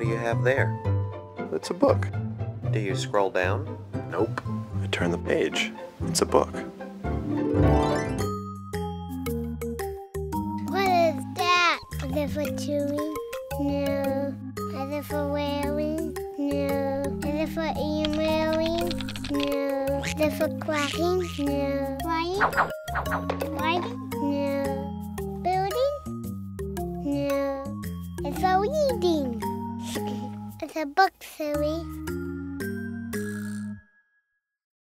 do you have there? It's a book. Do you scroll down? Nope. I turn the page. It's a book. What is that? Is it for chewing? No. Is it for wearing? No. Is it for emailing? No. Is it for quacking? No. Flying? Riding? No. Building? No. It's for reading. It's a book, silly.